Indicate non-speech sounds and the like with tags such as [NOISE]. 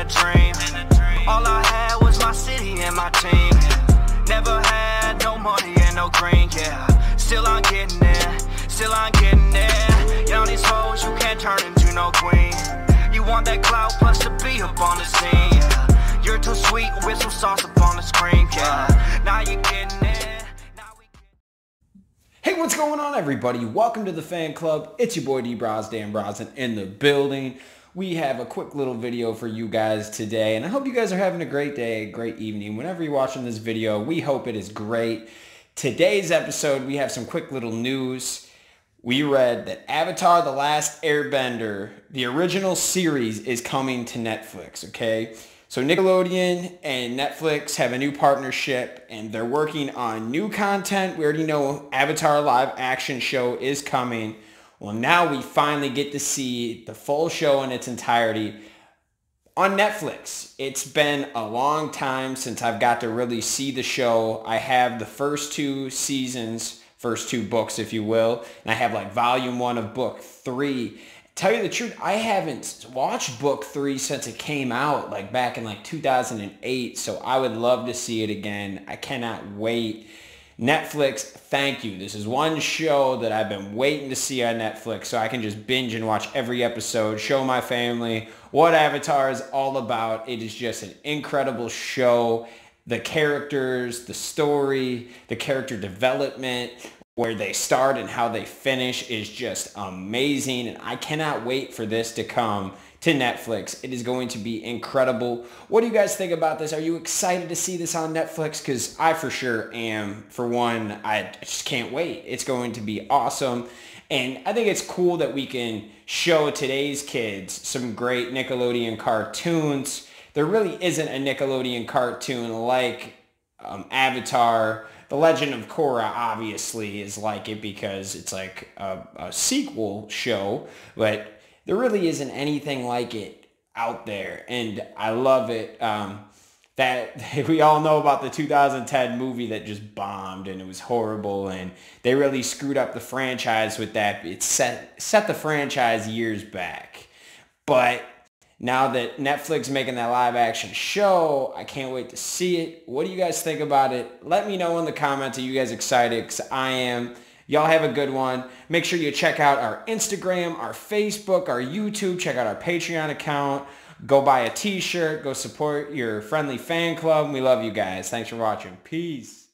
a dream. All I had was my city and my team. Never had no money and no green, yeah. Still I'm getting there, still I'm getting there. These hoes you can't turn into no queen. You want that clout plus to be up on the scene, yeah. You're too sweet with some sauce up on the screen, yeah. Now you getting. Hey, what's going on everybody? Welcome to the fan club. It's your boy D Bros, Dan Brosnan in the building. We have a quick little video for you guys today and I hope you guys are having a great day, a great evening. Whenever you're watching this video, we hope it is great. Today's episode, we have some quick little news. We read that Avatar The Last Airbender, the original series, is coming to Netflix, okay? So Nickelodeon and Netflix have a new partnership and they're working on new content. We already know Avatar live action show is coming. Well, now we finally get to see the full show in its entirety on Netflix. It's been a long time since I've got to really see the show. I have the first two seasons, first two books, if you will, and I have like volume one of book three. Tell you the truth, I haven't watched book three since it came out, like back in like 2008. So I would love to see it again. I cannot wait. Netflix, thank you. This is one show that I've been waiting to see on Netflix so I can just binge and watch every episode, show my family what Avatar is all about. It is just an incredible show. The characters, the story, the character development, where they start and how they finish is just amazing. And I cannot wait for this to come to Netflix. It is going to be incredible. What do you guys think about this? Are you excited to see this on Netflix? Because I for sure am. For one, I just can't wait. It's going to be awesome. And I think it's cool that we can show today's kids some great Nickelodeon cartoons. There really isn't a Nickelodeon cartoon like um, Avatar. The Legend of Korra obviously is like it because it's like a, a sequel show, but there really isn't anything like it out there, and I love it. Um, that [LAUGHS] we all know about the 2010 movie that just bombed and it was horrible and they really screwed up the franchise with that. It set set the franchise years back. But now that Netflix making that live action show, I can't wait to see it. What do you guys think about it? Let me know in the comments. Are you guys excited? Because I am. Y'all have a good one. Make sure you check out our Instagram, our Facebook, our YouTube. Check out our Patreon account. Go buy a t-shirt. Go support your friendly fan club. We love you guys. Thanks for watching. Peace.